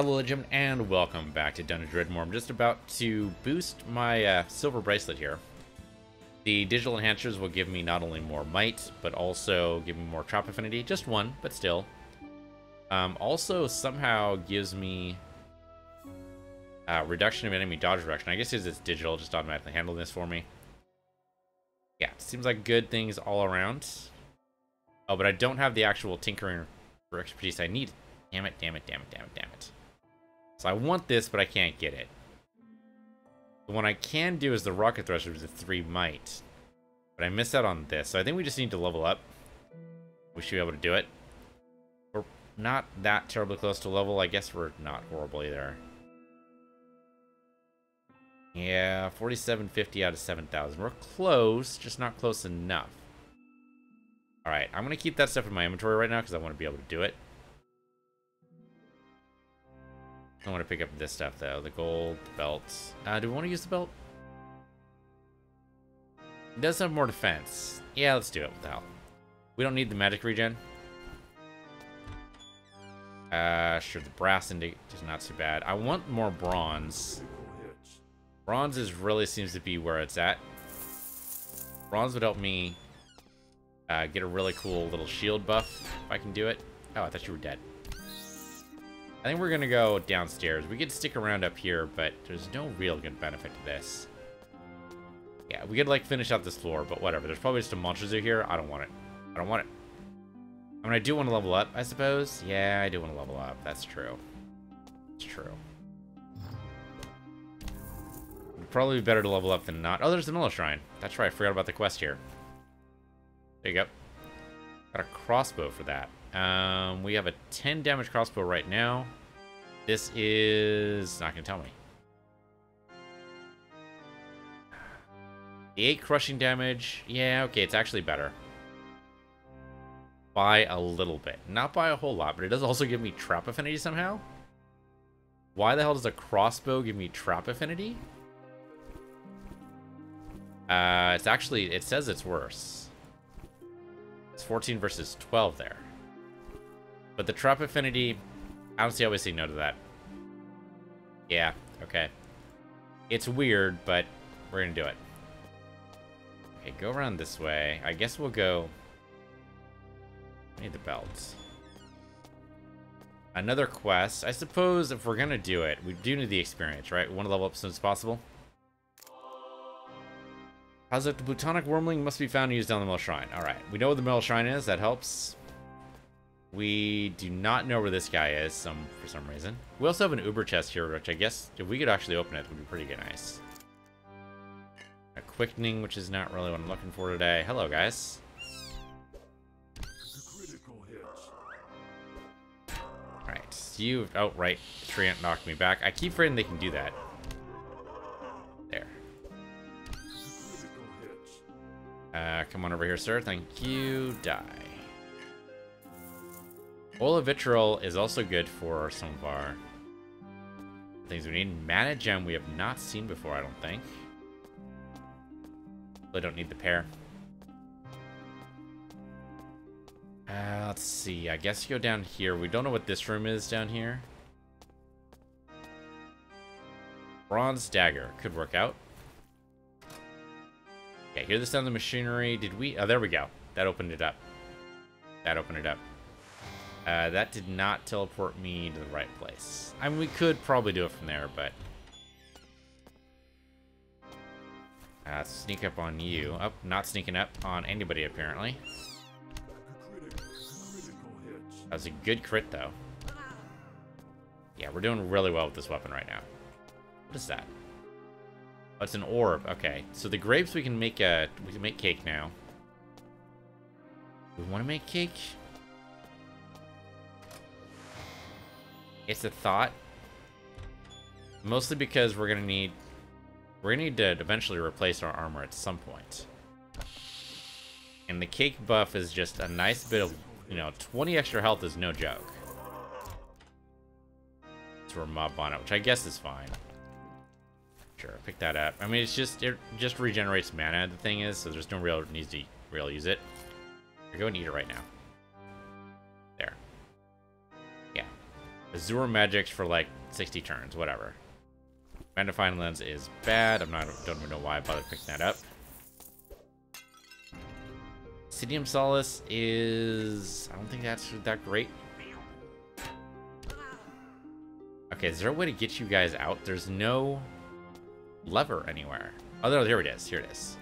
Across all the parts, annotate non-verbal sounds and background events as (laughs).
Hello Legend and welcome back to Dungeon Dredmor. I'm just about to boost my uh, silver bracelet here. The digital enhancers will give me not only more might, but also give me more trap affinity. Just one, but still. Um, also somehow gives me uh, reduction of enemy dodge direction. I guess it's digital, just automatically handling this for me. Yeah, seems like good things all around. Oh, but I don't have the actual tinkering for expertise I need. Damn it, damn it, damn it, damn it, damn it. So I want this, but I can't get it. The one I can do is the Rocket Thresher with the 3 might. But I missed out on this, so I think we just need to level up. We should be able to do it. We're not that terribly close to level. I guess we're not horribly there. Yeah, 4750 out of 7,000. We're close, just not close enough. Alright, I'm going to keep that stuff in my inventory right now because I want to be able to do it. I want to pick up this stuff, though. The gold, the belts. Uh, do we want to use the belt? It does have more defense. Yeah, let's do it without. We don't need the magic regen. Uh, sure, the brass is not too bad. I want more bronze. Bronze is really seems to be where it's at. Bronze would help me uh, get a really cool little shield buff if I can do it. Oh, I thought you were dead. I think we're gonna go downstairs. We could stick around up here, but there's no real good benefit to this. Yeah, we could like finish out this floor, but whatever. There's probably just a monster here. I don't want it. I don't want it. I mean, I do want to level up, I suppose. Yeah, I do want to level up. That's true. It's true. Probably be better to level up than not. Oh, there's the Mellow Shrine. That's right. I forgot about the quest here. There you go. Got a crossbow for that. Um, we have a 10 damage crossbow right now. This is not going to tell me. The 8 crushing damage. Yeah, okay, it's actually better. By a little bit. Not by a whole lot, but it does also give me trap affinity somehow. Why the hell does a crossbow give me trap affinity? Uh, it's actually, it says it's worse. It's 14 versus 12 there. But the trap affinity, I don't see how we say no to that. Yeah, okay. It's weird, but we're gonna do it. Okay, go around this way. I guess we'll go... I need the belts. Another quest. I suppose if we're gonna do it, we do need the experience, right? We want to level up as soon as possible. How's it? The Plutonic Wormling must be found and used down the Mellow Shrine. Alright, we know where the Mellow Shrine is. That helps. We do not know where this guy is some for some reason. We also have an Uber chest here, which I guess if we could actually open it, would be pretty good, nice. A quickening, which is not really what I'm looking for today. Hello, guys. Alright, you outright oh, Treant knocked me back. I keep forgetting they can do that. There. Uh, come on over here, sir. Thank you. Die. Oil of Vitriol is also good for some of our things we need. Mana Gem we have not seen before, I don't think. I don't need the pair. Uh, let's see. I guess go down here. We don't know what this room is down here. Bronze Dagger. Could work out. Okay, hear the sound of the machinery. Did we? Oh, there we go. That opened it up. That opened it up. Uh, that did not teleport me to the right place. I mean, we could probably do it from there, but... Uh, sneak up on you. Oh, not sneaking up on anybody, apparently. That was a good crit, though. Yeah, we're doing really well with this weapon right now. What is that? Oh, it's an orb. Okay, so the grapes we can make a we can make cake now. We want to make cake. It's a thought. Mostly because we're gonna need we're gonna need to eventually replace our armor at some point. And the cake buff is just a nice bit of you know, 20 extra health is no joke. To a mob on it, which I guess is fine. Sure, pick that up. I mean, it's just it just regenerates mana. The thing is, so there's no real need to really use it. You're going to eat it right now. Azure Magics for like 60 turns, whatever. Magnifying Lens is bad. I'm not, don't even know why I bothered picking that up. Obsidian Solace is... I don't think that's that great. Okay, is there a way to get you guys out? There's no lever anywhere. Oh, no, here it is. Here it is.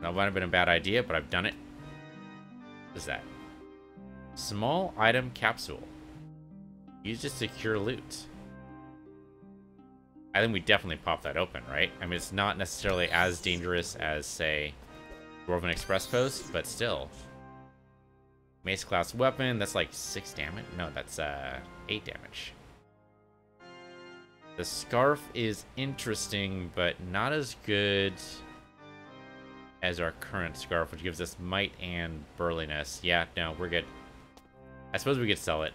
That might have been a bad idea, but I've done it. What is that? Small item capsule. Used to secure loot. I think we definitely pop that open, right? I mean, it's not necessarily as dangerous as, say, Dwarven Express Post, but still. Mace class weapon, that's like 6 damage? No, that's uh, 8 damage. The scarf is interesting, but not as good as our current scarf, which gives us might and burliness. Yeah, no, we're good. I suppose we could sell it.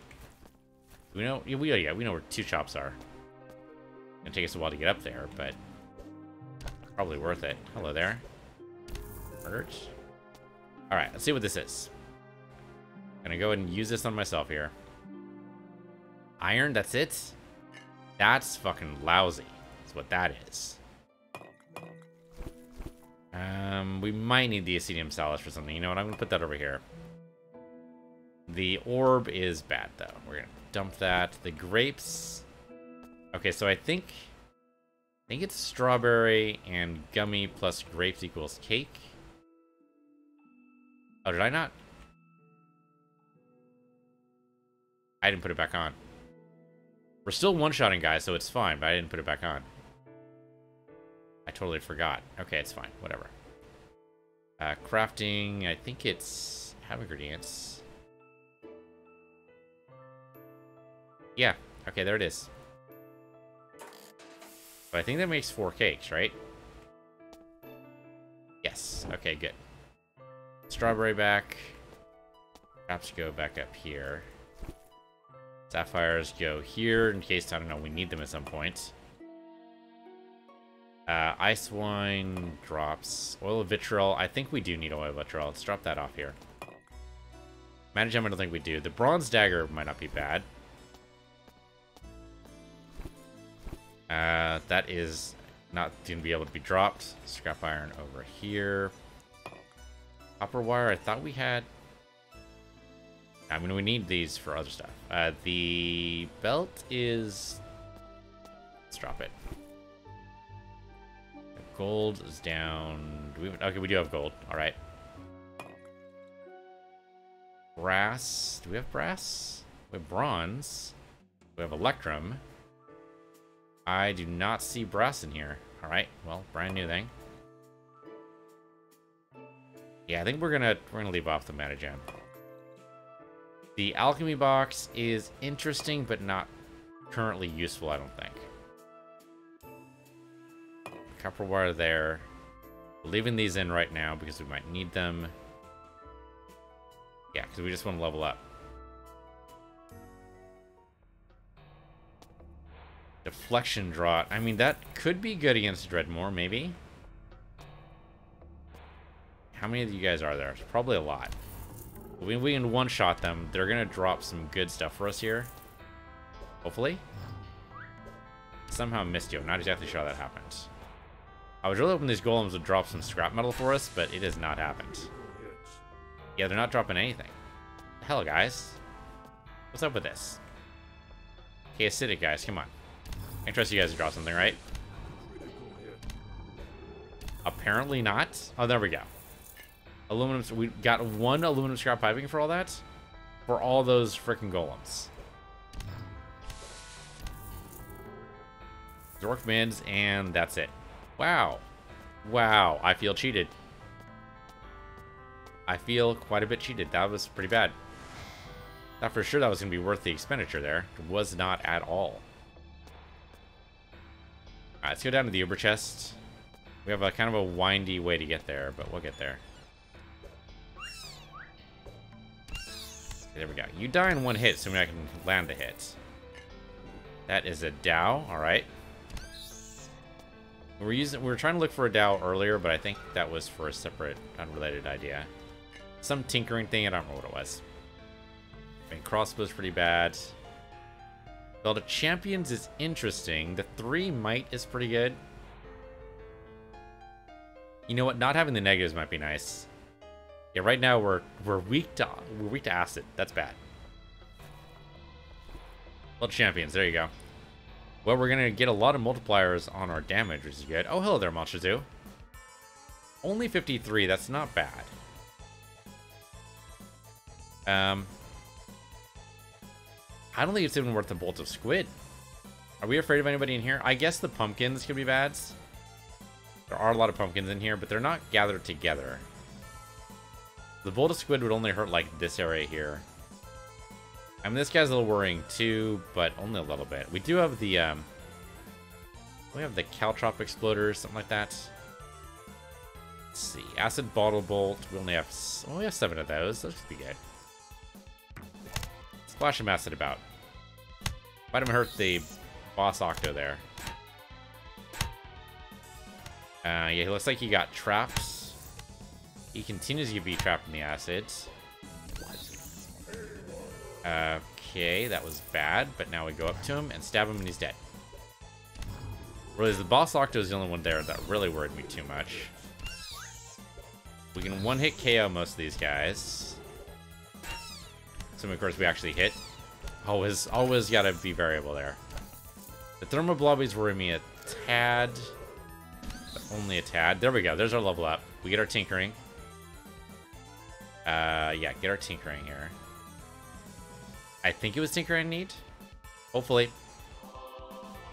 We know, yeah, we, yeah, we know where two shops are. Gonna take us a while to get up there, but probably worth it. Hello there. Merge. All right, let's see what this is. Gonna go ahead and use this on myself here. Iron, that's it? That's fucking lousy. That's what that is. Um, we might need the Ascenium Solace for something. You know what? I'm gonna put that over here. The orb is bad, though. We're gonna dump that. The grapes... Okay, so I think... I think it's strawberry and gummy plus grapes equals cake. Oh, did I not? I didn't put it back on. We're still one-shotting guys, so it's fine, but I didn't put it back on. I totally forgot. Okay, it's fine. Whatever. Uh, crafting, I think it's... Have ingredients. Yeah. Okay, there it is. But I think that makes four cakes, right? Yes. Okay, good. Strawberry back. Perhaps go back up here. Sapphires go here in case, I don't know, we need them at some point. Uh, ice wine drops. Oil of vitriol. I think we do need oil of vitriol. Let's drop that off here. Mana gem, I don't think we do. The bronze dagger might not be bad. Uh, that is not going to be able to be dropped. Scrap iron over here. Copper wire, I thought we had... I mean, we need these for other stuff. Uh, the belt is... Let's drop it. Gold is down. Do we have... Okay, we do have gold. All right. Brass. Do we have brass? We have bronze. We have electrum. I do not see brass in here. All right. Well, brand new thing. Yeah, I think we're gonna we're gonna leave off the mana gem. The alchemy box is interesting, but not currently useful. I don't think. Copper wire there. leaving these in right now because we might need them. Yeah, because we just want to level up. Deflection Draught. I mean, that could be good against Dredmor, maybe. How many of you guys are there? It's probably a lot. We, we can one-shot them. They're going to drop some good stuff for us here. Hopefully. Somehow missed you. I'm not exactly sure how that happened. I was really hoping these golems would drop some scrap metal for us, but it has not happened. Yeah, they're not dropping anything. Hell, guys? What's up with this? Okay, acidic, guys. Come on. I trust you guys to draw something, right? Apparently not. Oh, there we go. Aluminum. We got one aluminum scrap piping for all that? For all those freaking golems. Dork mids, and that's it. Wow. Wow, I feel cheated. I feel quite a bit cheated. That was pretty bad. Thought for sure that was going to be worth the expenditure there. It was not at all. Alright, let's go down to the Uber chest. We have a kind of a windy way to get there, but we'll get there. There we go. You die in one hit, so I can land the hit. That is a Dao. All right. We're using. We were trying to look for a Dao earlier, but I think that was for a separate, unrelated idea. Some tinkering thing. I don't know what it was. I mean, crossbow's pretty bad. Well, the champions is interesting. The three might is pretty good. You know what? Not having the negatives might be nice. Yeah, right now we're we're weak to we're weak to acid. That's bad. Well, champions. There you go. Well, we're gonna get a lot of multipliers on our damage, which is good. Oh, hello there, Monster Zoo. Only 53. That's not bad. Um, I don't think it's even worth the bolt of squid. Are we afraid of anybody in here? I guess the pumpkins could be bad. There are a lot of pumpkins in here, but they're not gathered together. The bolt of squid would only hurt like this area here. I mean, this guy's a little worrying too, but only a little bit. We do have the, um... We have the Caltrop Exploders, something like that. Let's see. Acid Bottle Bolt. We only have... We have seven of those. Those should be good. Splash some acid about. Might have hurt the boss Octo there. Uh, yeah, he looks like he got traps. He continues to be trapped in the acid. Okay, that was bad, but now we go up to him and stab him and he's dead. Really, the boss Octo is the only one there that really worried me too much. We can one-hit KO most of these guys. So of course we actually hit. Always, always gotta be variable there. The Thermoblobbies worry me a tad. Only a tad. There we go. There's our level up. We get our tinkering. Uh, yeah, get our tinkering here. I think it was tinkering need. Hopefully.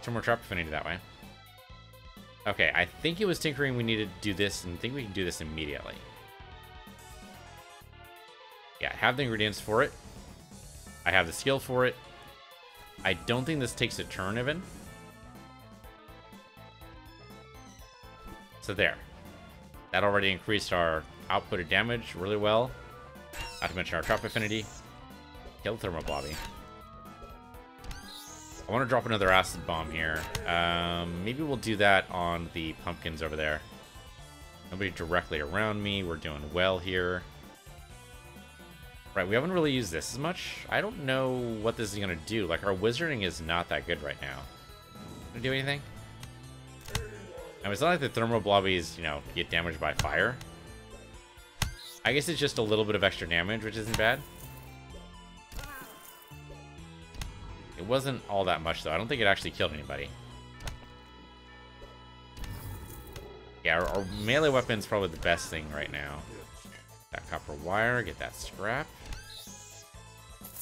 Some more trap affinity that way. Okay, I think it was tinkering we needed to do this, and I think we can do this immediately. Yeah, have the ingredients for it. I have the skill for it. I don't think this takes a turn even. So there. That already increased our output of damage really well. Not to mention our trap affinity. Kill Thermoblobby. I want to drop another acid bomb here. Um, maybe we'll do that on the pumpkins over there. Nobody directly around me. We're doing well here. Right, we haven't really used this as much. I don't know what this is going to do. Like, our wizarding is not that good right now. Gonna do anything? I mean, it's not like the Thermoblobbies, you know, get damaged by fire. I guess it's just a little bit of extra damage, which isn't bad. It wasn't all that much, though. I don't think it actually killed anybody. Yeah, our, our melee weapon's probably the best thing right now. That copper wire, get that scrap.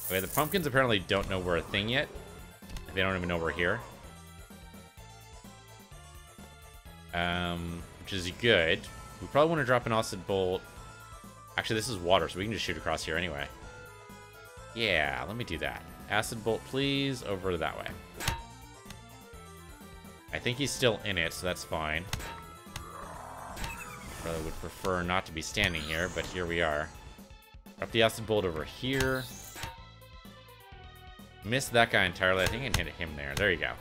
Okay, the pumpkins apparently don't know we're a thing yet. They don't even know we're here. Um, which is good. We probably want to drop an acid bolt. Actually, this is water, so we can just shoot across here anyway. Yeah, let me do that. Acid bolt, please, over that way. I think he's still in it, so that's fine. Probably would prefer not to be standing here, but here we are. Drop the acid bolt over here. Missed that guy entirely. I think I hit him there. There you go.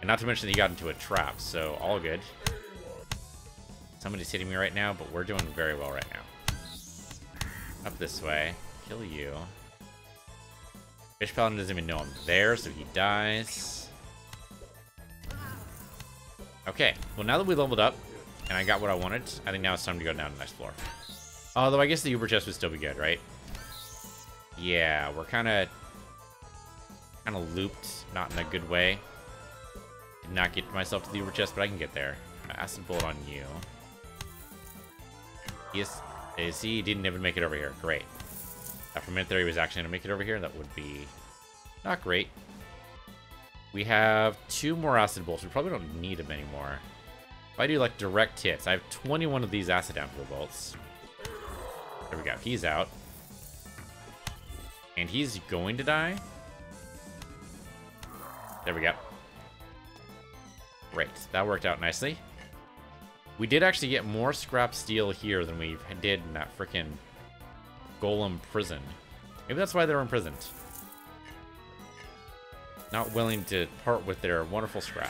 And not to mention he got into a trap, so all good. Somebody's hitting me right now, but we're doing very well right now. Up this way. Kill you. Fish Paladin doesn't even know I'm there, so he dies. Okay, well now that we leveled up, and I got what I wanted, I think now it's time to go down to the next floor. Although I guess the Uber chest would still be good, right? Yeah, we're kind of kind of looped, not in a good way. Did not get myself to the Uber chest, but I can get there. Acid Bolt on you. Yes, eh, is he didn't even make it over here. Great. After a minute there, he was actually going to make it over here. That would be not great. We have two more Acid Bolts. We probably don't need them anymore. If I do, like, direct hits, I have 21 of these Acid Amphibole Bolts. There we go. He's out. And he's going to die? There we go. Great. That worked out nicely. We did actually get more scrap steel here than we did in that freaking golem prison. Maybe that's why they're imprisoned. Not willing to part with their wonderful scrap.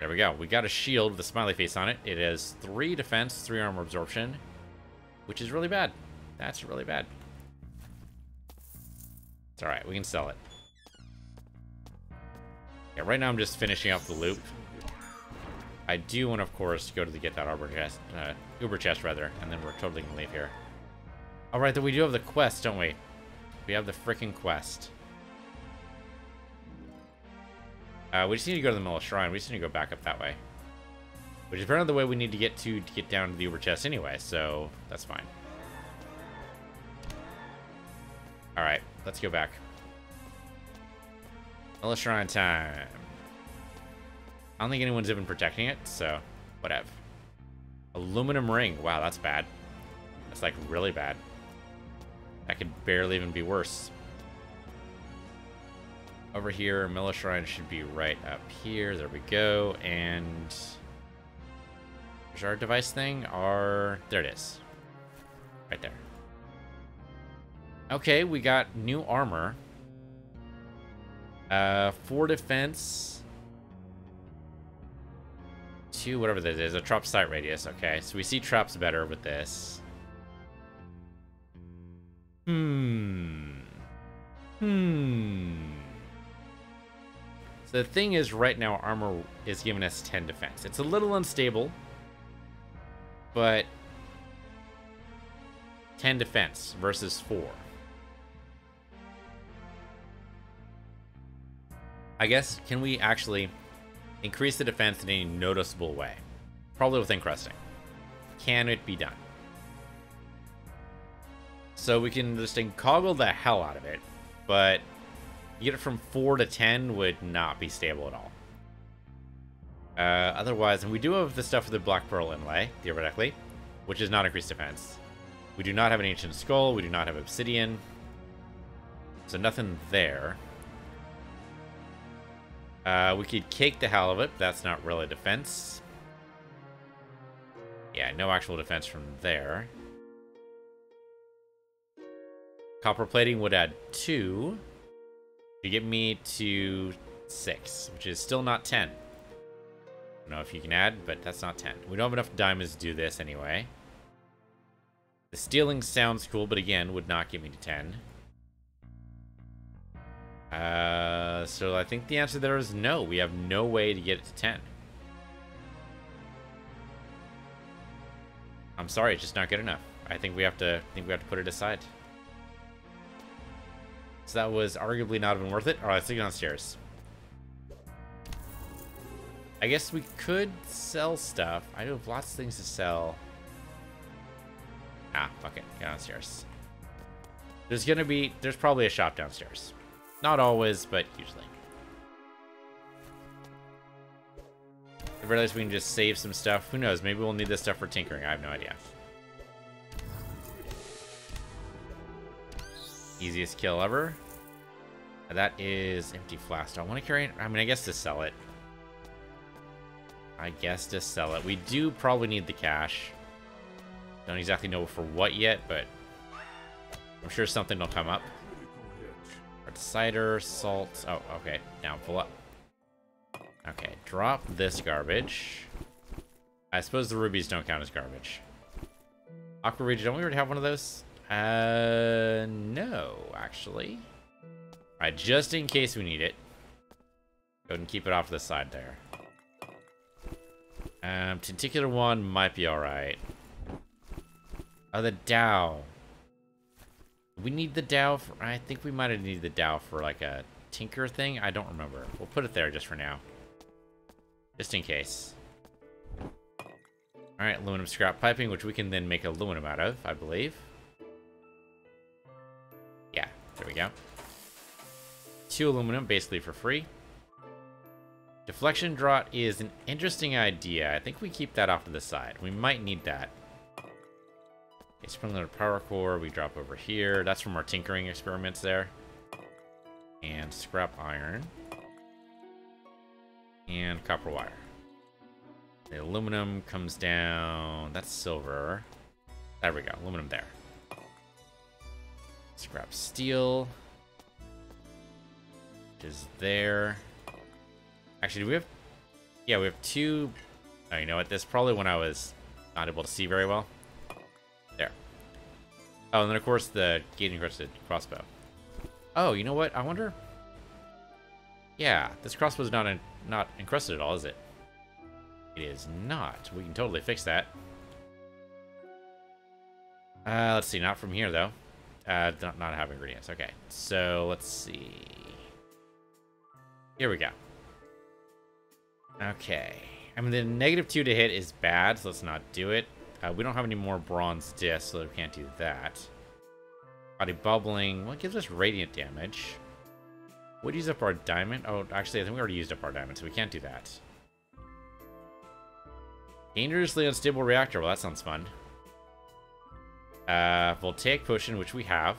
There we go. We got a shield with a smiley face on it. It has 3 defense, 3 armor absorption, which is really bad. That's really bad. It's alright. We can sell it. Yeah, right now I'm just finishing up the loop. I do want, of course, to go to the get that chest, uh, Uber chest rather, and then we're totally gonna leave here. All right, then we do have the quest, don't we? We have the freaking quest. Uh, we just need to go to the Mill Shrine. We just need to go back up that way. Which is apparently the way we need to get to to get down to the Uber chest anyway, so that's fine. Alright, let's go back. Mill Shrine time. I don't think anyone's even protecting it, so whatever. Aluminum ring. Wow, that's bad. That's like really bad. That could barely even be worse. Over here, Miller Shrine should be right up here. There we go. And there's our device thing. Our there it is. Right there. Okay, we got new armor. Uh, four defense two, whatever that is, a trap sight radius. Okay, so we see traps better with this. Hmm. Hmm. So the thing is, right now, armor is giving us 10 defense. It's a little unstable, but 10 defense versus 4. I guess, can we actually Increase the defense in any noticeable way. Probably with encrusting. Can it be done? So we can just encoggle the hell out of it, but get it from 4 to 10 would not be stable at all. Uh, otherwise, and we do have the stuff with the Black Pearl inlay, theoretically, which is not increased defense. We do not have an Ancient Skull, we do not have Obsidian, so nothing there. Uh, we could cake the hell of it. That's not really defense. Yeah, no actual defense from there. Copper plating would add two. To get me to six, which is still not 10. I don't know if you can add, but that's not 10. We don't have enough diamonds to do this anyway. The stealing sounds cool, but again, would not get me to 10. Uh, so I think the answer there is no. We have no way to get it to 10. I'm sorry, it's just not good enough. I think we have to I think we have to put it aside. So that was arguably not even worth it. Alright, let's take it downstairs. I guess we could sell stuff. I have lots of things to sell. Ah, fuck it. Get downstairs. There's gonna be there's probably a shop downstairs. Not always, but usually. I realize we can just save some stuff. Who knows? Maybe we'll need this stuff for tinkering. I have no idea. Easiest kill ever. That is empty flask. I want to carry it. I mean, I guess to sell it. I guess to sell it. We do probably need the cash. Don't exactly know for what yet, but I'm sure something will come up. Cider, salt. Oh, okay. Now pull up. Okay, drop this garbage. I suppose the rubies don't count as garbage. Aqua Reed, don't we already have one of those? Uh, no, actually. Alright, just in case we need it. Go ahead and keep it off the side there. Um, tentacular one might be alright. Oh, the Dow. We need the Dow for, I think we might have needed the Dow for like a tinker thing. I don't remember. We'll put it there just for now. Just in case. Alright, aluminum scrap piping, which we can then make aluminum out of, I believe. There we go. Two aluminum, basically for free. Deflection draught is an interesting idea. I think we keep that off to the side. We might need that. Okay, spring power core, we drop over here. That's from our tinkering experiments there. And scrap iron. And copper wire. The aluminum comes down. That's silver. There we go. Aluminum there. Scrap steel. Which is there. Actually, do we have... Yeah, we have two... Oh, you know what? This probably when I was not able to see very well. There. Oh, and then of course the gating encrusted crossbow. Oh, you know what? I wonder. Yeah, this crossbow's not in, not encrusted at all, is it? It is not. We can totally fix that. Uh, let's see, not from here, though. Uh, not, not have ingredients. Okay, so let's see. Here we go. Okay. I mean, the negative two to hit is bad, so let's not do it. Uh, we don't have any more bronze discs, so we can't do that. Body bubbling. Well, it gives us radiant damage. Would use up our diamond. Oh, actually, I think we already used up our diamond, so we can't do that. Dangerously unstable reactor. Well, that sounds fun. Uh, Voltaic Potion, which we have.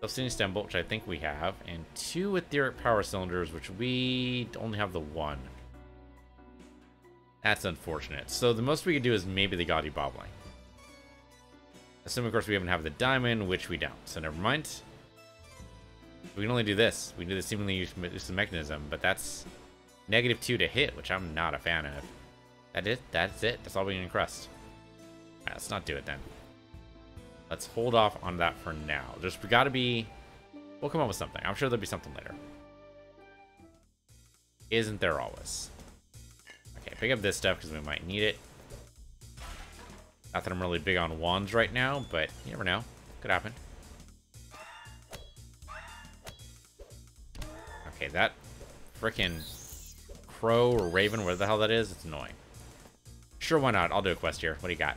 Self-sustaining Stem Bolt, which I think we have. And two Etheric Power Cylinders, which we only have the one. That's unfortunate. So the most we could do is maybe the Gaudy Bobbling. Assuming, of course, we haven't have the Diamond, which we don't. So never mind. We can only do this. We can do the seemingly useless mechanism, but that's negative two to hit, which I'm not a fan of. That is? That's it? That's all we can encrust. Right, let's not do it then. Let's hold off on that for now. There's gotta be... We'll come up with something. I'm sure there'll be something later. Isn't there always? Okay, pick up this stuff because we might need it. Not that I'm really big on wands right now, but you never know. Could happen. Okay, that freaking crow or raven, whatever the hell that is, it's annoying. Sure, why not? I'll do a quest here. What do you got?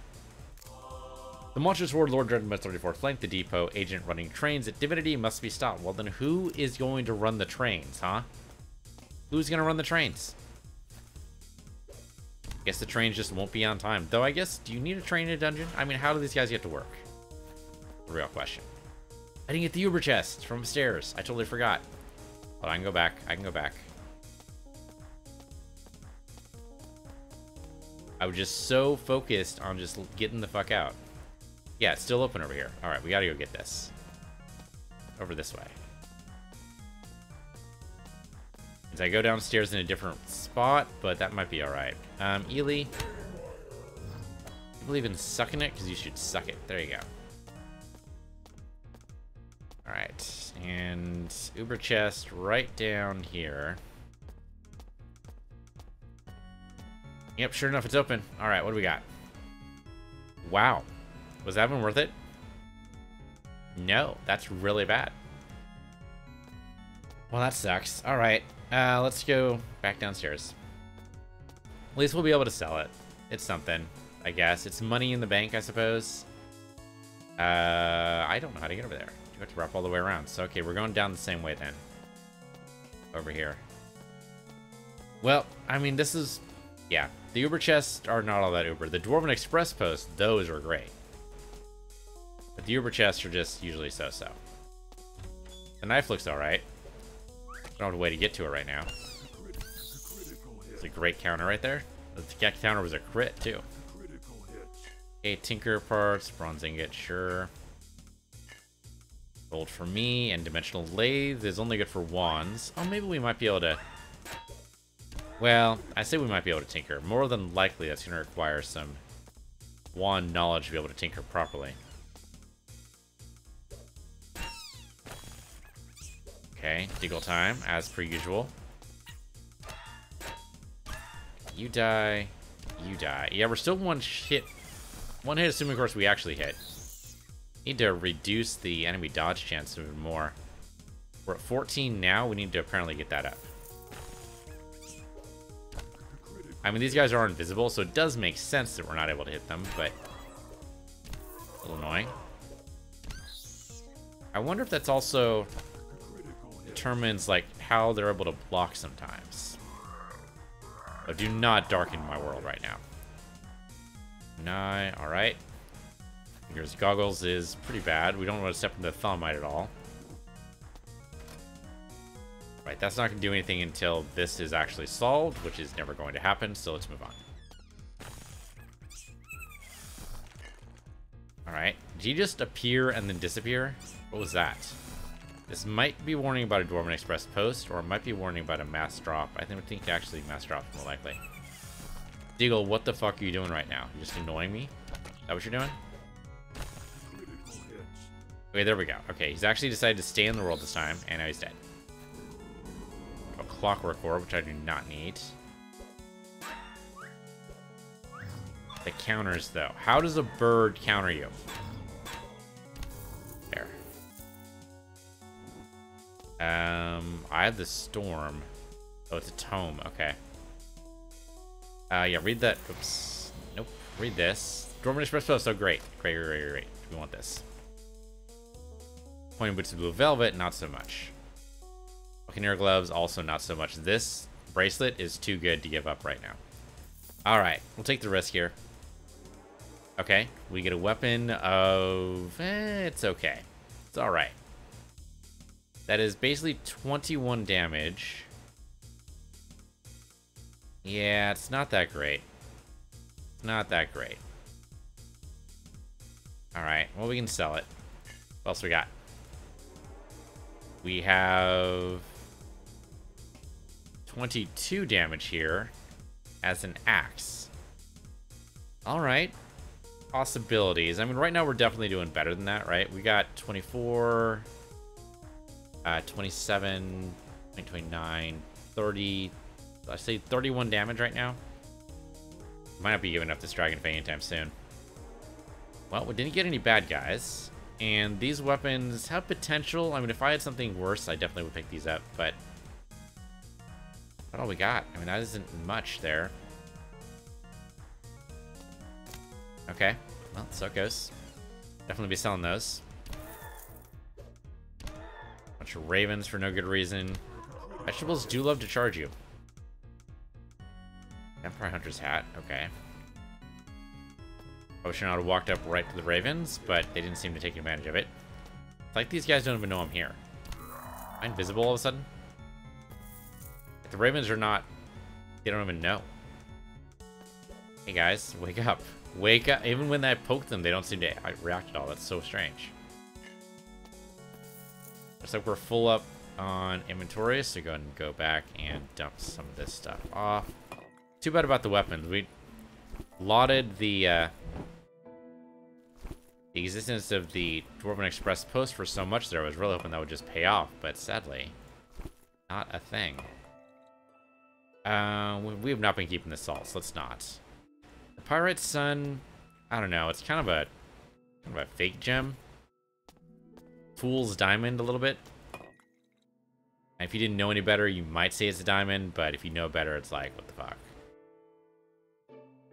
The monstrous ward Lord Dread must 34 flank the depot. Agent running trains at Divinity must be stopped. Well, then who is going to run the trains, huh? Who's going to run the trains? Guess the trains just won't be on time. Though I guess, do you need a train in a dungeon? I mean, how do these guys get to work? The real question. I didn't get the Uber chest from upstairs. I totally forgot. But I can go back. I can go back. I was just so focused on just getting the fuck out. Yeah, it's still open over here. Alright, we gotta go get this. Over this way. As I go downstairs in a different spot, but that might be alright. Um, Ely. Believe in sucking it? Because you should suck it. There you go. Alright, and Uber chest right down here. Yep, sure enough, it's open. Alright, what do we got? Wow. Was that even worth it? No, that's really bad. Well, that sucks. Alright, uh, let's go back downstairs. At least we'll be able to sell it. It's something, I guess. It's money in the bank, I suppose. Uh, I don't know how to get over there. You have to wrap all the way around. So, okay, we're going down the same way then. Over here. Well, I mean, this is... Yeah, the Uber chests are not all that Uber. The Dwarven Express posts, those are great. But the Uber chests are just usually so-so. The knife looks alright. I Don't have a way to get to it right now. It's a great counter right there. The counter was a crit, too. Okay, Tinker parts, bronze ingot, sure. Gold for me, and Dimensional Lathe is only good for wands. Oh, maybe we might be able to well, I say we might be able to tinker. More than likely, that's going to require some wand knowledge to be able to tinker properly. Okay, Diggle time, as per usual. You die. You die. Yeah, we're still one hit. One hit, assuming, of course, we actually hit. Need to reduce the enemy dodge chance even more. We're at 14 now. We need to apparently get that up. I mean, these guys are invisible, so it does make sense that we're not able to hit them, but... A little annoying. I wonder if that's also determines, like, how they're able to block sometimes. But do not darken my world right now. Nine, alright. Here's Goggles is pretty bad. We don't want to step into Thaumite at all. Right, that's not going to do anything until this is actually solved, which is never going to happen, so let's move on. Alright, did he just appear and then disappear? What was that? This might be warning about a Dwarven Express post, or it might be warning about a mass drop. I think we think actually mass drop more likely. Diggle, what the fuck are you doing right now? You're just annoying me? Is that what you're doing? Okay, there we go. Okay, he's actually decided to stay in the world this time, and now he's dead. a clockwork ore, which I do not need. The counters, though. How does a bird counter you? Um, I have the storm. Oh, it's a tome. Okay. Uh, yeah, read that. Oops. Nope. Read this. Dwarven Express Post. Oh, great. Great, great, great, great. We want this. Pointing boots of blue velvet, not so much. Buccaneer gloves, also not so much. This bracelet is too good to give up right now. Alright, we'll take the risk here. Okay, we get a weapon of... Eh, it's okay. It's alright. That is basically 21 damage. Yeah, it's not that great. Not that great. Alright, well, we can sell it. What else we got? We have 22 damage here as an axe. Alright. Possibilities. I mean, right now we're definitely doing better than that, right? We got 24, uh, 27, 29, 30, I say 31 damage right now. Might not be giving up this Dragon Fang anytime soon. Well, we didn't get any bad guys. And these weapons have potential. I mean, if I had something worse, I definitely would pick these up, but... That's all we got. I mean, that isn't much there. Okay. Well, so it goes. Definitely be selling those. Ravens for no good reason. Vegetables do love to charge you. Empire Hunter's hat. Okay. I wish I have walked up right to the ravens, but they didn't seem to take advantage of it. It's like these guys don't even know I'm here. Am I invisible all of a sudden? The ravens are not... They don't even know. Hey guys, wake up. Wake up. Even when I poke them, they don't seem to react at all. That's so strange. Looks like we're full up on inventory, so go ahead and go back and dump some of this stuff off. Too bad about the weapons. We lauded the uh, the existence of the Dwarven Express post for so much there. I was really hoping that would just pay off, but sadly, not a thing. Uh, we have not been keeping the salt, so let's not. The Pirate Sun, I don't know. It's kind of a kind of a fake gem. Fool's Diamond a little bit. If you didn't know any better, you might say it's a diamond, but if you know better, it's like, what the fuck?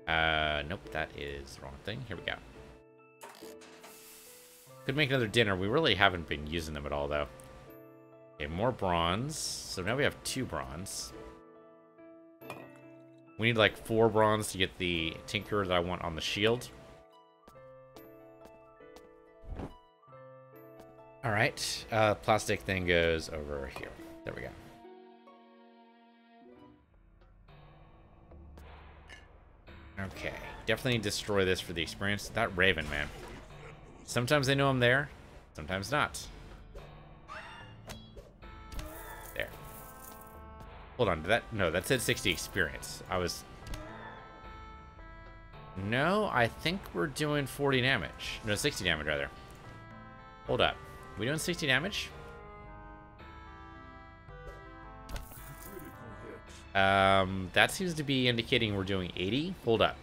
Uh, nope, that is the wrong thing. Here we go. Could make another dinner. We really haven't been using them at all, though. Okay, more bronze. So now we have two bronze. We need like four bronze to get the tinker that I want on the shield. All right, uh, plastic thing goes over here. There we go. Okay, definitely destroy this for the experience. That Raven, man. Sometimes they know I'm there, sometimes not. There. Hold on, did that? No, that said 60 experience. I was... No, I think we're doing 40 damage. No, 60 damage, rather. Hold up. We doing 60 damage? Um, that seems to be indicating we're doing 80. Hold up.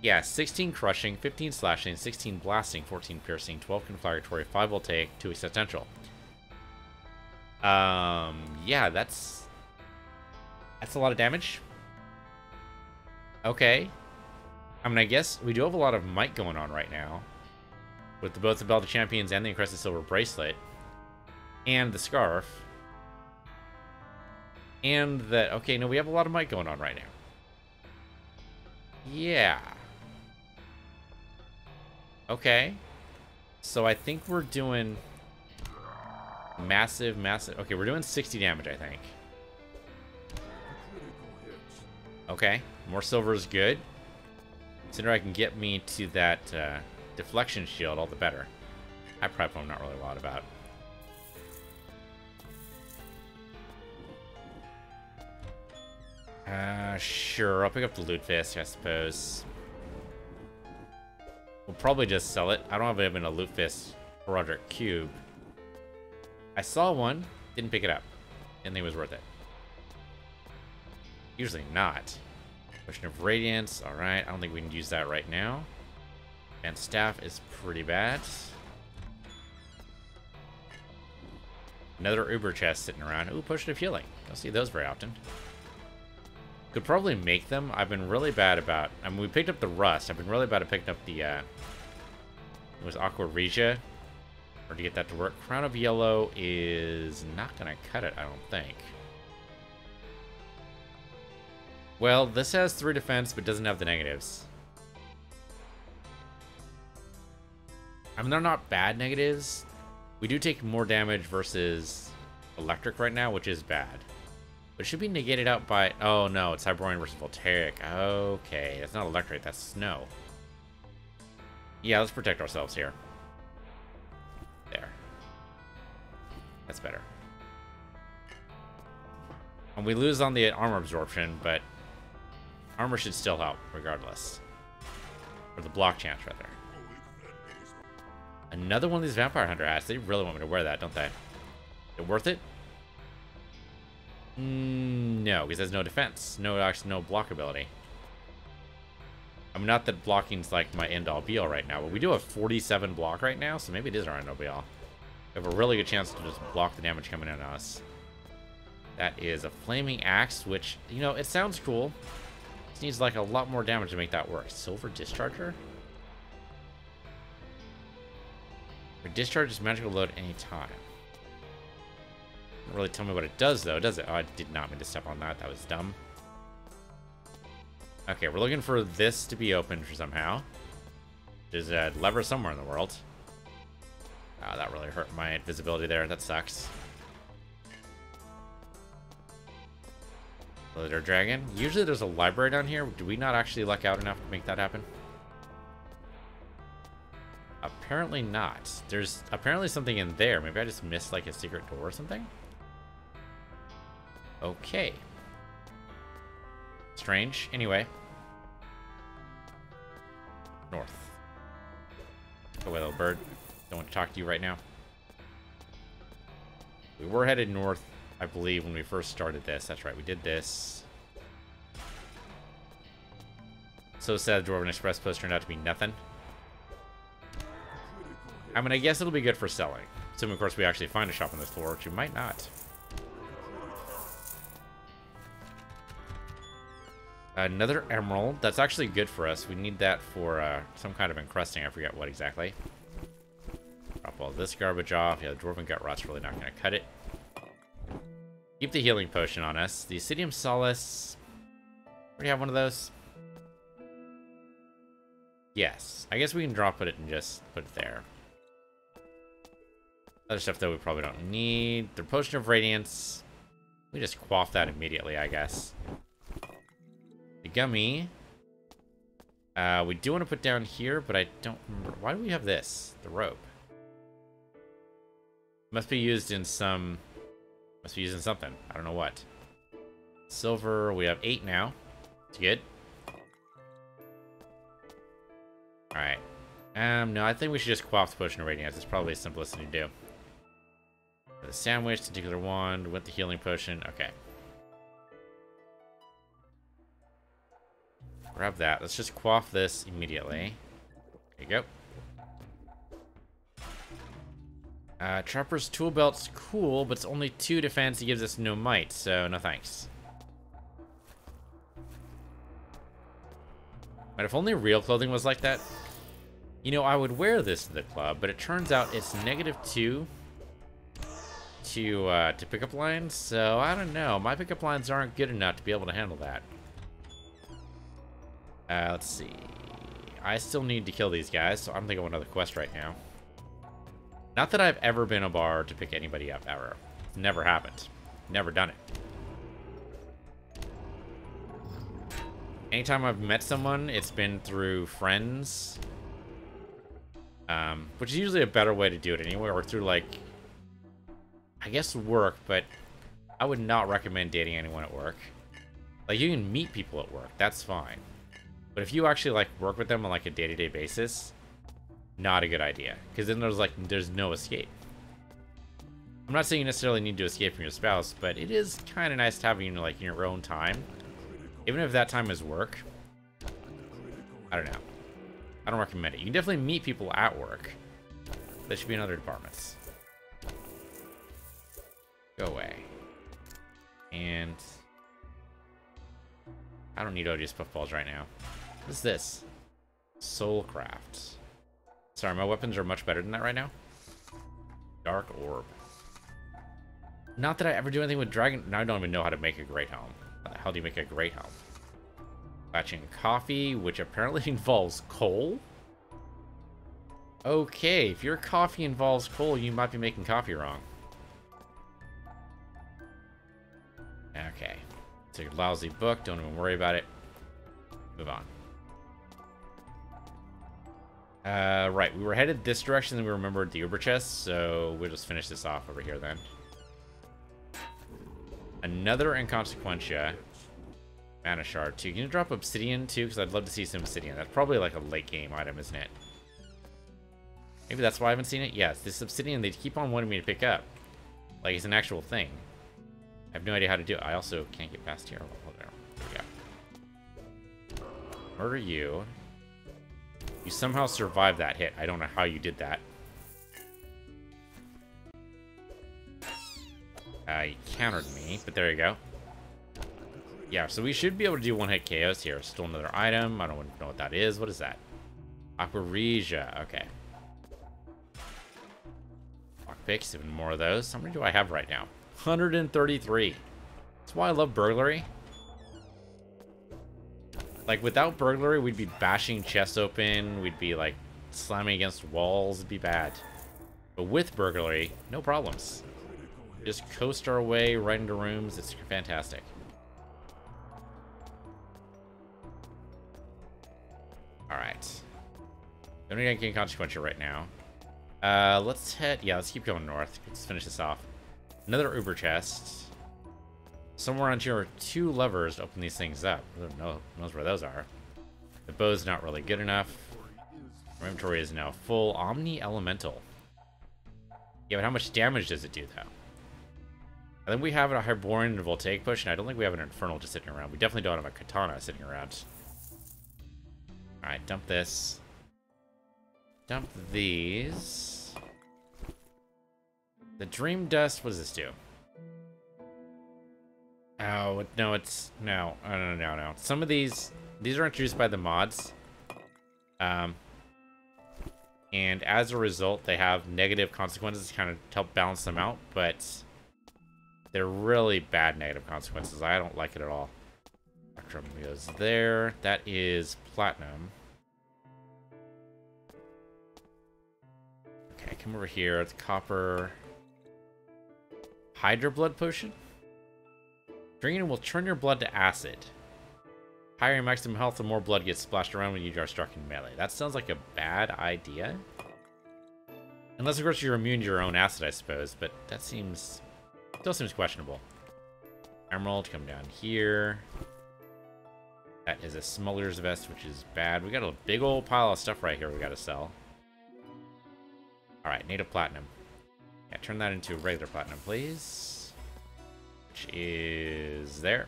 Yeah, 16 crushing, 15 slashing, 16 blasting, 14 piercing, 12 conflagratory, 5 will take, 2 existential. Um, yeah, that's that's a lot of damage. Okay. I mean, I guess we do have a lot of might going on right now. With the, both the Belt of Champions and the Encrusted Silver Bracelet. And the Scarf. And that, okay, no, we have a lot of might going on right now. Yeah. Okay. So I think we're doing massive, massive... Okay, we're doing 60 damage, I think. Okay, more silver is good. Sooner I can get me to that uh, deflection shield, all the better. I probably am not really lot about. Uh, sure, I'll pick up the lutefisk, I suppose. We'll probably just sell it. I don't have even a loot fist Horadric cube. I saw one, didn't pick it up. Didn't think it was worth it. Usually not. Potion of Radiance. Alright, I don't think we can use that right now. And Staff is pretty bad. Another Uber chest sitting around. Ooh, Potion of Healing. Don't see those very often. Could probably make them. I've been really bad about... I mean, we picked up the Rust. I've been really bad at picking up the... Uh, it was Aqua Regia. Or to get that to work. Crown of Yellow is not going to cut it, I don't think. Well, this has three defense, but doesn't have the negatives. I mean, they're not bad negatives. We do take more damage versus electric right now, which is bad. But it should be negated out by... Oh, no, it's Hyperborean versus Voltaic. Okay, that's not electric, that's snow. Yeah, let's protect ourselves here. There. That's better. And we lose on the armor absorption, but armor should still help, regardless. Or the block chance, rather. Another one of these Vampire Hunter hats. They really want me to wear that, don't they? Is it worth it? Mm, no, because there's no defense. No, actually, no block ability. I mean, not that blocking's like my end-all be-all right now, but we do have 47 block right now, so maybe it is our end-all be-all. We have a really good chance to just block the damage coming in on us. That is a Flaming Axe, which, you know, it sounds cool. It needs, like, a lot more damage to make that work. Silver Discharger? Or discharges magical load any time. Doesn't really tell me what it does, though, does it? Oh, I did not mean to step on that. That was dumb. Okay, we're looking for this to be open for somehow. There's a lever somewhere in the world. Oh, that really hurt my visibility there. That sucks. Leather Dragon. Usually there's a library down here. Do we not actually luck out enough to make that happen? Apparently not. There's apparently something in there. Maybe I just missed like a secret door or something? Okay. Strange. Anyway. North. Oh, Go away, little bird. Don't want to talk to you right now. We were headed north, I believe, when we first started this. That's right, we did this. So sad the Dwarven Express post turned out to be nothing. I mean, I guess it'll be good for selling. Assuming, of course, we actually find a shop on this floor, which we might not. Another emerald. That's actually good for us. We need that for uh, some kind of encrusting. I forget what exactly. Drop all this garbage off. Yeah, the Dwarven Gut Rot's really not going to cut it. Keep the healing potion on us. The Acidium Solace. Already have one of those? Yes. I guess we can drop it and just put it there. Other stuff that we probably don't need. The Potion of Radiance. We just quaff that immediately, I guess. The gummy. Uh, we do want to put down here, but I don't remember. Why do we have this? The rope. Must be used in some... Must be used in something. I don't know what. Silver, we have eight now. It's good. Alright. Um, no, I think we should just quaff the Potion of Radiance. It's probably the simplest thing to do. The sandwich, tentacular wand, with the healing potion. Okay. Grab that. Let's just quaff this immediately. There you go. Uh, Trapper's tool belt's cool, but it's only two defense. It gives us no might, so no thanks. But if only real clothing was like that, you know, I would wear this to the club, but it turns out it's negative two to uh, to pickup lines, so I don't know. My pickup lines aren't good enough to be able to handle that. Uh, let's see. I still need to kill these guys, so I'm thinking of another quest right now. Not that I've ever been a bar to pick anybody up, ever. never happened. Never done it. Anytime I've met someone, it's been through friends. Um, which is usually a better way to do it anyway, or through, like, I guess work, but I would not recommend dating anyone at work. Like, you can meet people at work. That's fine. But if you actually, like, work with them on, like, a day-to-day -day basis, not a good idea. Because then there's, like, there's no escape. I'm not saying you necessarily need to escape from your spouse, but it is kind of nice to have you, like, in your own time. Even if that time is work. I don't know. I don't recommend it. You can definitely meet people at work. That should be in other departments. Go away. And... I don't need odious puffballs right now. What is this? Soulcraft. Sorry, my weapons are much better than that right now. Dark Orb. Not that I ever do anything with Dragon... Now I don't even know how to make a Great Helm. How the hell do you make a Great Helm? Batching coffee, which apparently (laughs) involves coal? Okay, if your coffee involves coal, you might be making coffee wrong. Okay. It's a lousy book, don't even worry about it. Move on. Uh, right, we were headed this direction, then we remembered the Uber chest, so we'll just finish this off over here then. Another Inconsequentia. Mana Shard, too. Can you drop Obsidian, too? Because I'd love to see some Obsidian. That's probably like a late game item, isn't it? Maybe that's why I haven't seen it? Yes, this Obsidian they keep on wanting me to pick up. Like, it's an actual thing. I have no idea how to do it. I also can't get past here. Oh, there. Murder you. You somehow survived that hit. I don't know how you did that. Uh, you countered me, but there you go. Yeah, so we should be able to do one-hit KOs here. Still another item. I don't know what that is. What is that? Aqua Regia. Okay. Lockpicks, even more of those. How many do I have right now? 133. That's why I love burglary. Like, without burglary, we'd be bashing chests open. We'd be, like, slamming against walls. It'd be bad. But with burglary, no problems. Just coast our way right into rooms. It's fantastic. Alright. Don't need anything consequential right now. Uh, let's head... Yeah, let's keep going north. Let's finish this off. Another Uber chest. Somewhere on here are two levers to open these things up. Who knows where those are. The bow's not really good enough. Our inventory is now full. Omni Elemental. Yeah, but how much damage does it do, though? I think we have a Hyperborean and a Voltaic push, and I don't think we have an Infernal just sitting around. We definitely don't have a Katana sitting around. Alright, dump this. Dump these. The Dream Dust, what does this do? Oh, no, it's... No, no, no, no, no. Some of these... These are introduced by the mods. Um, and as a result, they have negative consequences to kind of help balance them out, but they're really bad negative consequences. I don't like it at all. Spectrum goes there. That is platinum. Okay, come over here. It's copper. Hydra blood potion? Drinking it will turn your blood to acid. Higher your maximum health, the more blood gets splashed around when you are struck in melee. That sounds like a bad idea. Unless, of course, you're immune to your own acid, I suppose, but that seems... Still seems questionable. Emerald, come down here. That is a smuggler's vest, which is bad. We got a big old pile of stuff right here we gotta sell. Alright, native platinum. Yeah, turn that into regular platinum, please. Which is there.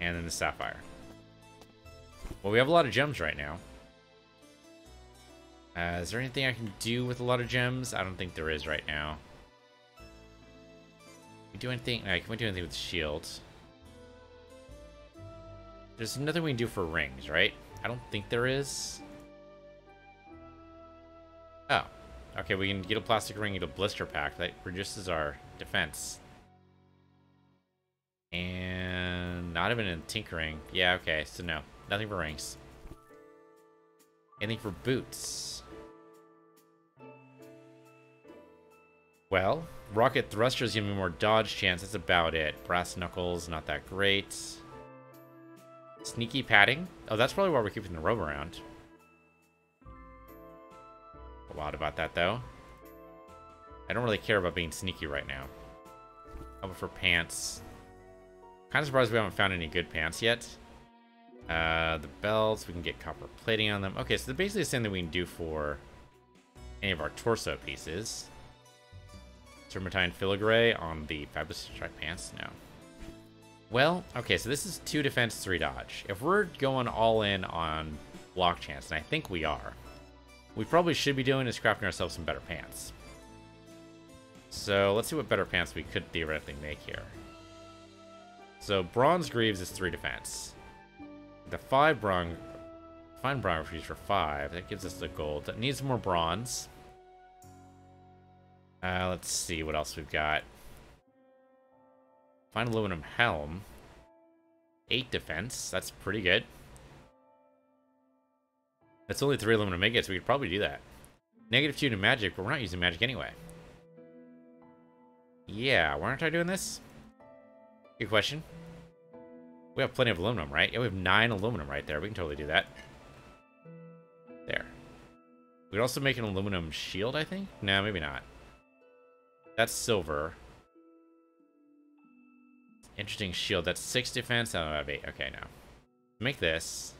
And then the sapphire. Well, we have a lot of gems right now. Uh, is there anything I can do with a lot of gems? I don't think there is right now. Can we do anything? Uh, can we do anything with shields? There's nothing we can do for rings, right? I don't think there is. Oh. Okay, we can get a plastic ring, get a blister pack. That reduces our defense. And not even in tinkering. Yeah, okay, so no. Nothing for rings. Anything for boots? Well, rocket thrusters give me more dodge chance. That's about it. Brass knuckles, not that great. Sneaky padding? Oh, that's probably why we're keeping the robe around. A lot about that, though. I don't really care about being sneaky right now. How for pants? Kind of surprised we haven't found any good pants yet. Uh, the belts, we can get copper plating on them. Okay, so basically the same thing we can do for any of our torso pieces. Serpentine Filigree on the Fabulous Strike Pants? No. Well, okay, so this is 2 defense, 3 dodge. If we're going all in on block chance, and I think we are, we probably should be doing is crafting ourselves some better pants. So let's see what better pants we could theoretically make here. So Bronze Greaves is 3 defense. The 5 bronze... Fine bronze Greaves for 5. That gives us the gold. That needs more bronze. Uh, let's see what else we've got. Fine aluminum helm. 8 defense. That's pretty good. That's only 3 aluminum agates. We could probably do that. Negative 2 to magic, but we're not using magic anyway. Yeah, why aren't I doing this? Good question. We have plenty of aluminum, right? Yeah, we have 9 aluminum right there. We can totally do that. There. We could also make an aluminum shield, I think? No, maybe not. That's silver. Interesting shield. That's 6 defense. Oh, I don't have 8. Okay, now. Make this.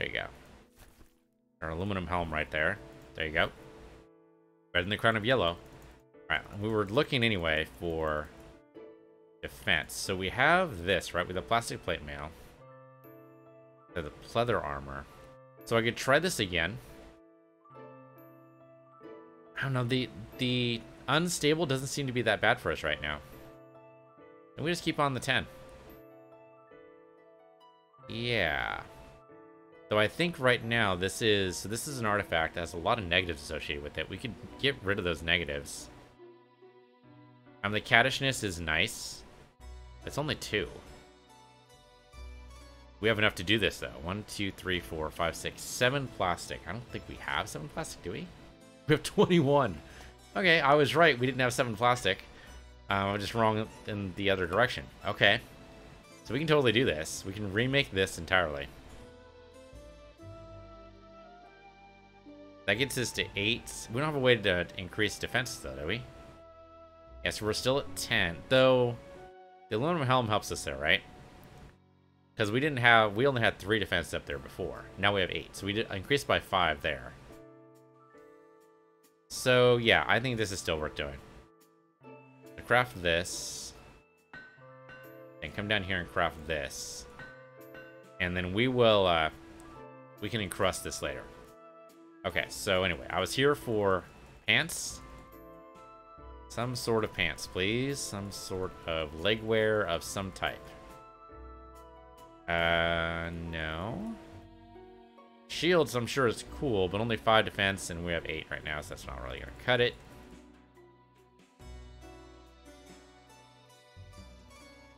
There you go. Our aluminum helm right there. There you go. Better in the crown of yellow. Alright, we were looking anyway for defense. So we have this, right? With the plastic plate mail. The pleather armor. So I could try this again. I don't know, the the unstable doesn't seem to be that bad for us right now. And we just keep on the 10. Yeah. Though I think right now this is so this is an artifact that has a lot of negatives associated with it. We could get rid of those negatives. And the caddishness is nice. It's only two. We have enough to do this though. One, two, three, four, five, six, seven plastic. I don't think we have seven plastic, do we? (laughs) We have 21. Okay, I was right. We didn't have seven plastic. Um, I'm just wrong in the other direction. Okay. So we can totally do this. We can remake this entirely. That gets us to 8. We don't have a way to increase defense, though, do we? Yeah, so we're still at 10. Though, the aluminum helm helps us there, right? Because we didn't have... We only had 3 defense up there before. Now we have 8. So we did increase by 5 there. So, yeah, I think this is still worth doing. craft this. And come down here and craft this. And then we will, uh, we can encrust this later. Okay, so anyway, I was here for pants. Some sort of pants, please. Some sort of legwear of some type. Uh, no. Shields, I'm sure it's cool, but only 5 defense, and we have 8 right now, so that's not really going to cut it.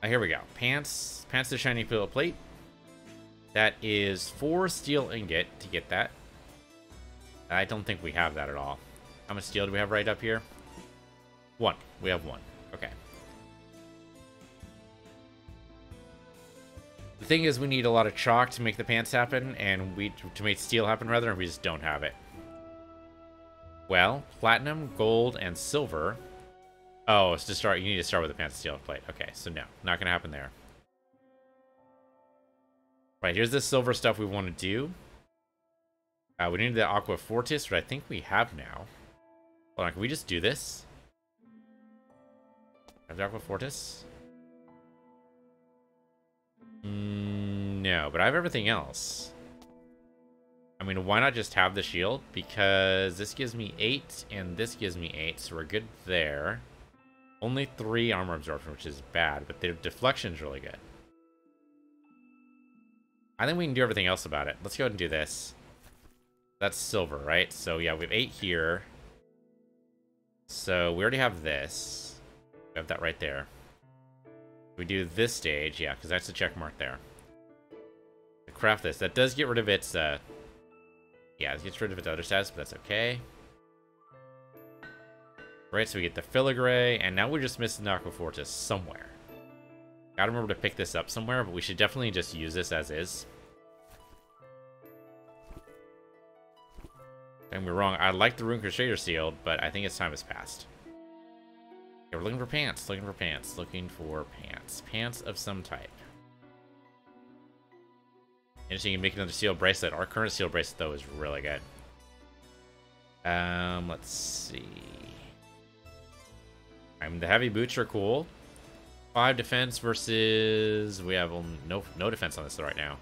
Oh, here we go. Pants. Pants to shiny pillow plate. That is 4 steel ingot to get that. I don't think we have that at all. How much steel do we have right up here? One. We have one. Okay. The thing is, we need a lot of chalk to make the pants happen, and we to make steel happen, rather, and we just don't have it. Well, platinum, gold, and silver. Oh, it's to start. You need to start with a pants steel plate. Okay, so no, not gonna happen there. Right, here's the silver stuff we want to do. Uh, we need the Aqua Fortis, which I think we have now. Hold on, can we just do this? Have the Aqua Fortis? Mm, no, but I have everything else. I mean, why not just have the shield? Because this gives me 8, and this gives me 8, so we're good there. Only 3 armor absorption, which is bad, but their deflection's really good. I think we can do everything else about it. Let's go ahead and do this. That's silver, right? So, yeah, we have 8 here. So, we already have this. We have that right there. We do this stage, yeah, because that's the check mark there. Craft this. That does get rid of its, uh... Yeah, it gets rid of its other status, but that's okay. Right, so we get the filigree, and now we're just missing the Aqua Fortis somewhere. Gotta remember to pick this up somewhere, but we should definitely just use this as is. Don't get me wrong, I like the Rune Crusader Shield, but I think its time has passed. Okay, we're looking for pants, looking for pants, looking for pants. Pants of some type. Interesting, you can make another steel bracelet. Our current steel bracelet, though, is really good. Um, let's see. I mean, the heavy boots are cool. Five defense versus... We have no, no defense on this right now.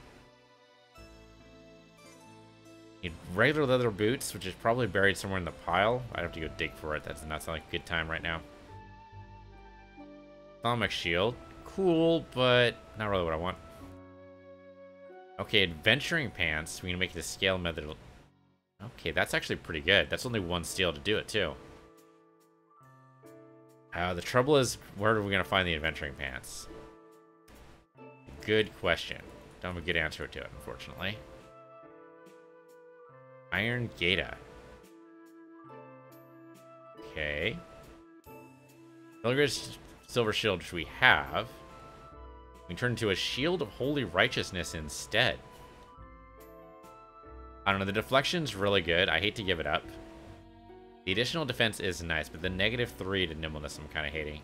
Need regular leather boots, which is probably buried somewhere in the pile. I'd have to go dig for it. That does not sound like a good time right now. Atomic shield. Cool, but not really what I want. Okay, adventuring pants. We can make the scale method. Okay, that's actually pretty good. That's only one steel to do it, too. Uh, the trouble is, where are we going to find the adventuring pants? Good question. Don't have a good answer to it, unfortunately. Iron Gata. Okay. Belgrade's Silver Shield, we have. We turn into a Shield of Holy Righteousness instead. I don't know, the deflection's really good. I hate to give it up. The additional defense is nice, but the negative 3 to nimbleness I'm kind of hating.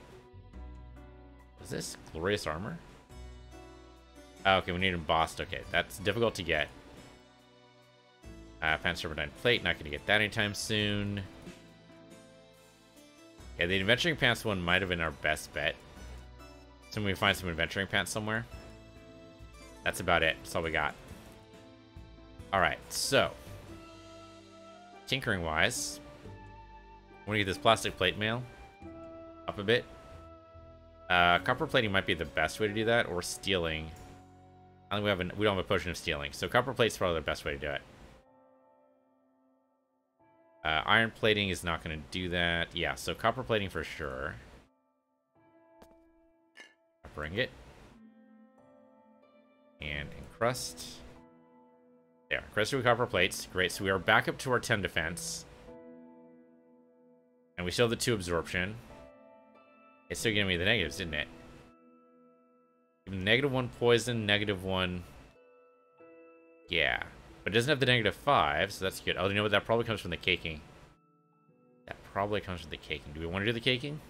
Is this Glorious Armor? Oh, okay, we need embossed. Okay, that's difficult to get. Uh, Fan Serpentine Plate, not going to get that anytime soon. Yeah, the Adventuring Pants one might have been our best bet. So we find some Adventuring Pants somewhere. That's about it. That's all we got. Alright, so. Tinkering-wise. I want to get this plastic plate mail up a bit. Uh, copper plating might be the best way to do that, or stealing. I think we have an, we don't have a potion of stealing, so copper plate's probably the best way to do it. Uh, iron plating is not going to do that. Yeah, so copper plating for sure. Bring it. And encrust. There, encrusted with copper plates. Great, so we are back up to our 10 defense. And we still have the 2 absorption. It's still giving me the negatives, didn't it? Negative 1 poison, negative 1... Yeah. But it doesn't have the negative 5, so that's good. Oh, you know what? That probably comes from the caking. That probably comes from the caking. Do we want to do the caking?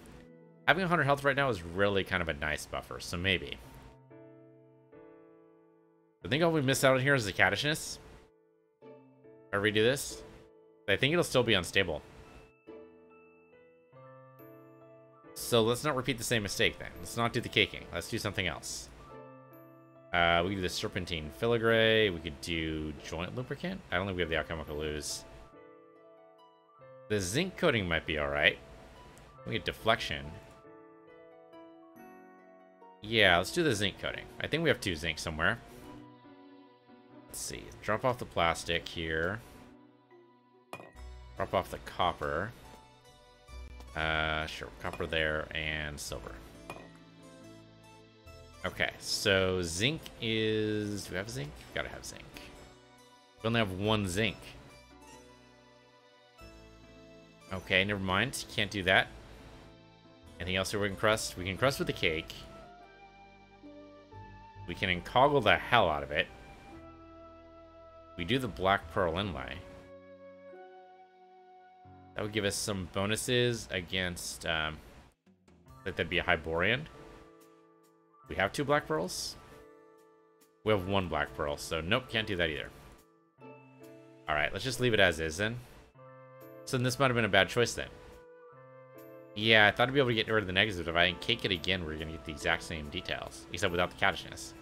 Having 100 health right now is really kind of a nice buffer, so maybe. I think all we miss out on here is the caddishness. I redo this, I think it'll still be unstable. So let's not repeat the same mistake then. Let's not do the caking. Let's do something else. Uh, we could do the Serpentine Filigree. We could do Joint Lubricant. I don't think we have the Alchemical Ooze. The zinc coating might be alright. We get Deflection. Yeah, let's do the zinc coating. I think we have two zinc somewhere. Let's see. Drop off the plastic here. Drop off the copper. Uh, sure. Copper there and silver. Okay, so zinc is... Do we have zinc? We Gotta have zinc. We only have one zinc. Okay, never mind. Can't do that. Anything else here we can crust? We can crust with the cake. We can encoggle the hell out of it. We do the black pearl inlay. That would give us some bonuses against... Um, that that'd be a Hyperborean. We have two black pearls? We have one black pearl, so nope, can't do that either. Alright, let's just leave it as is then. So then this might have been a bad choice then. Yeah, I thought I'd be able to get rid of the negatives, but if I cake it again, we're going to get the exact same details, except without the caddishness.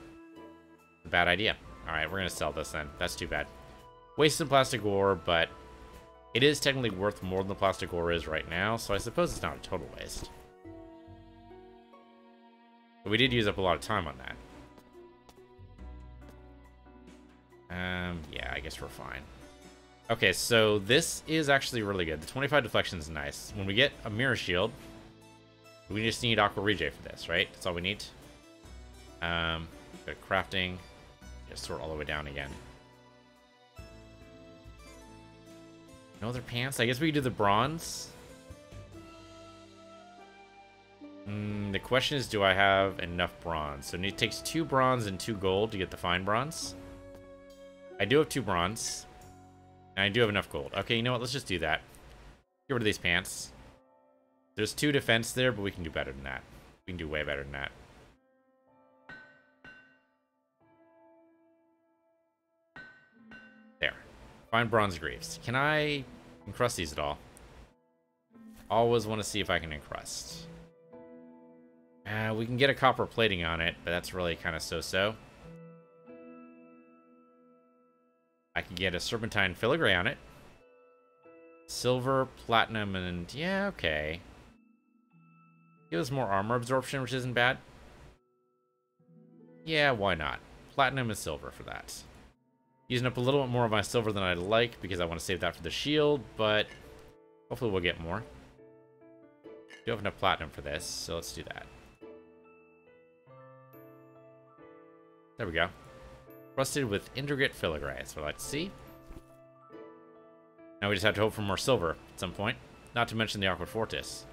Bad idea. Alright, we're going to sell this then. That's too bad. Waste some plastic ore, but it is technically worth more than the plastic ore is right now, so I suppose it's not a total waste. But we did use up a lot of time on that. Um, yeah, I guess we're fine. Okay, so this is actually really good. The 25 deflection is nice. When we get a mirror shield, we just need Aqua Regia for this, right? That's all we need. Um, to crafting. Just sort all the way down again. No other pants? I guess we could do the bronze. Mm, the question is, do I have enough bronze? So it takes two bronze and two gold to get the fine bronze. I do have two bronze. And I do have enough gold. Okay, you know what? Let's just do that. Get rid of these pants. There's two defense there, but we can do better than that. We can do way better than that. There. Fine bronze greaves. Can I encrust these at all? Always want to see if I can encrust. Uh, we can get a copper plating on it, but that's really kind of so-so. I can get a serpentine filigree on it. Silver, platinum, and yeah, okay. Give us more armor absorption, which isn't bad. Yeah, why not? Platinum and silver for that. Using up a little bit more of my silver than I'd like because I want to save that for the shield, but hopefully we'll get more. Do have enough platinum for this, so let's do that. There we go. Rusted with intricate filigree, like to see. Now we just have to hope for more silver at some point. Not to mention the Aqua Fortis.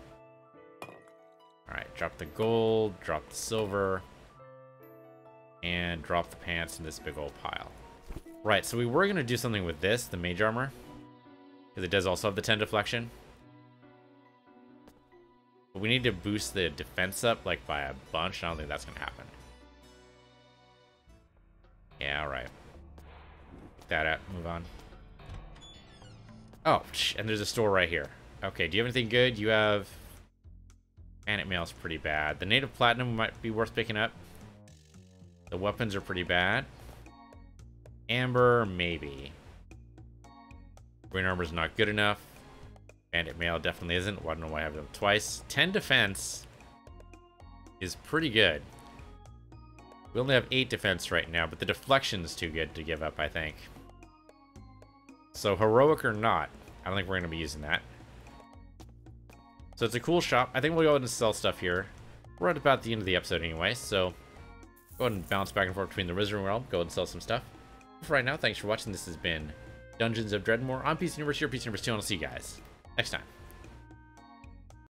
Alright, drop the gold, drop the silver, and drop the pants in this big old pile. Right, so we were going to do something with this, the mage armor. Because it does also have the 10 deflection. But we need to boost the defense up, like, by a bunch. I don't think that's going to happen. Yeah, alright. Pick that up, move on. Oh, and there's a store right here. Okay, do you have anything good? You have... Bandit mail's pretty bad. The native platinum might be worth picking up. The weapons are pretty bad. Amber, maybe. Green armor's not good enough. Bandit mail definitely isn't. Well, I don't know why I have them twice. 10 defense is pretty good. We only have 8 defense right now, but the deflection's too good to give up, I think. So, heroic or not, I don't think we're going to be using that. So it's a cool shop. I think we'll go ahead and sell stuff here. We're at about the end of the episode anyway, so go ahead and bounce back and forth between the Wizarding Realm. Go ahead and sell some stuff. For right now, thanks for watching. This has been Dungeons of Dredmor. I'm Piece Universe, your Piece Universe 2, and I'll see you guys next time.